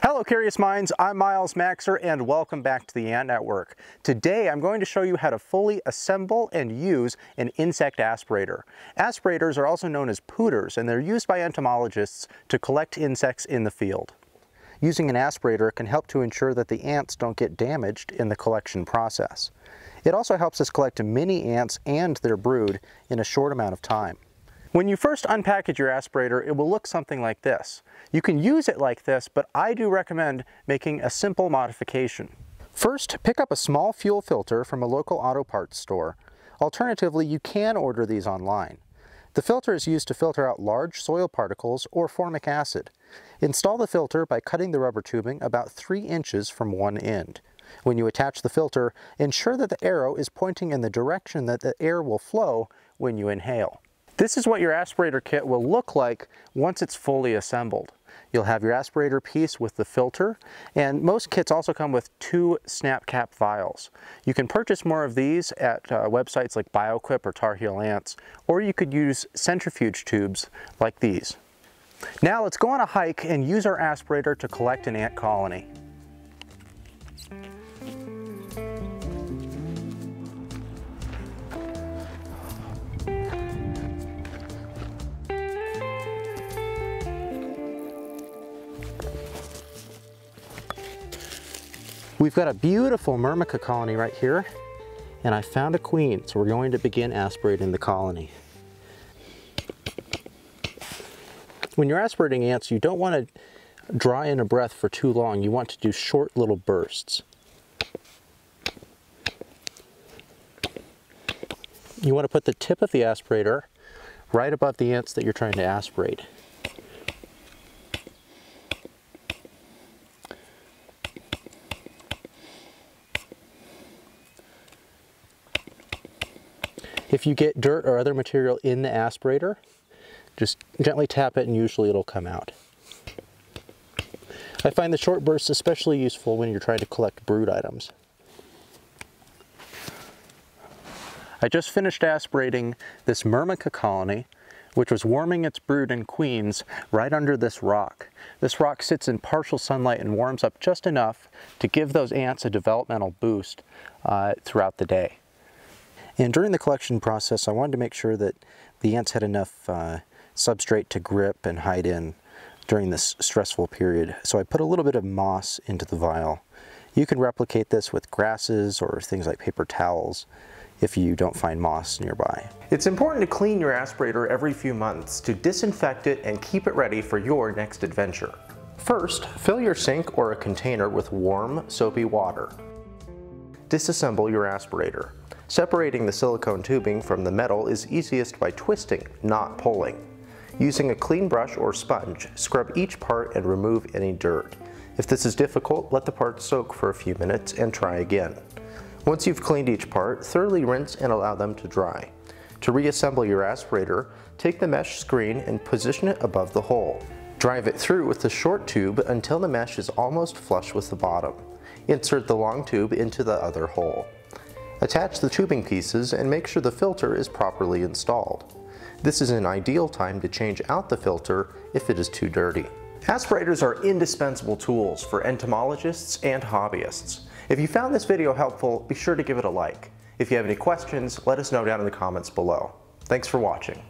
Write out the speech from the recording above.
Hello curious minds, I'm Miles Maxcer and welcome back to the Ant Network. Today I'm going to show you how to fully assemble and use an insect aspirator. Aspirators are also known as pooters and they're used by entomologists to collect insects in the field. Using an aspirator can help to ensure that the ants don't get damaged in the collection process. It also helps us collect many ants and their brood in a short amount of time. When you first unpackage your aspirator, it will look something like this. You can use it like this, but I do recommend making a simple modification. First, pick up a small fuel filter from a local auto parts store. Alternatively, you can order these online. The filter is used to filter out large soil particles or formic acid. Install the filter by cutting the rubber tubing about 3 inches from one end. When you attach the filter, ensure that the arrow is pointing in the direction that the air will flow when you inhale. This is what your aspirator kit will look like once it's fully assembled. You'll have your aspirator piece with the filter, and most kits also come with two snap cap vials. You can purchase more of these at uh, websites like BioQuip or Tar Heel Ants, or you could use centrifuge tubes like these. Now let's go on a hike and use our aspirator to collect an ant colony. We've got a beautiful Myrmica colony right here, and I found a queen, so we're going to begin aspirating the colony. When you're aspirating ants, you don't want to draw in a breath for too long. You want to do short little bursts. You want to put the tip of the aspirator right above the ants that you're trying to aspirate. If you get dirt or other material in the aspirator, just gently tap it and usually it'll come out. I find the short bursts especially useful when you're trying to collect brood items. I just finished aspirating this Myrmica colony, which was warming its brood and queens right under this rock. This rock sits in partial sunlight and warms up just enough to give those ants a developmental boost uh, throughout the day. And during the collection process, I wanted to make sure that the ants had enough uh, substrate to grip and hide in during this stressful period. So I put a little bit of moss into the vial. You can replicate this with grasses or things like paper towels if you don't find moss nearby. It's important to clean your aspirator every few months to disinfect it and keep it ready for your next adventure. First, fill your sink or a container with warm, soapy water. Disassemble your aspirator. Separating the silicone tubing from the metal is easiest by twisting, not pulling. Using a clean brush or sponge, scrub each part and remove any dirt. If this is difficult, let the part soak for a few minutes and try again. Once you've cleaned each part, thoroughly rinse and allow them to dry. To reassemble your aspirator, take the mesh screen and position it above the hole. Drive it through with the short tube until the mesh is almost flush with the bottom. Insert the long tube into the other hole. Attach the tubing pieces and make sure the filter is properly installed. This is an ideal time to change out the filter if it is too dirty. Aspirators are indispensable tools for entomologists and hobbyists. If you found this video helpful, be sure to give it a like. If you have any questions, let us know down in the comments below. Thanks for watching.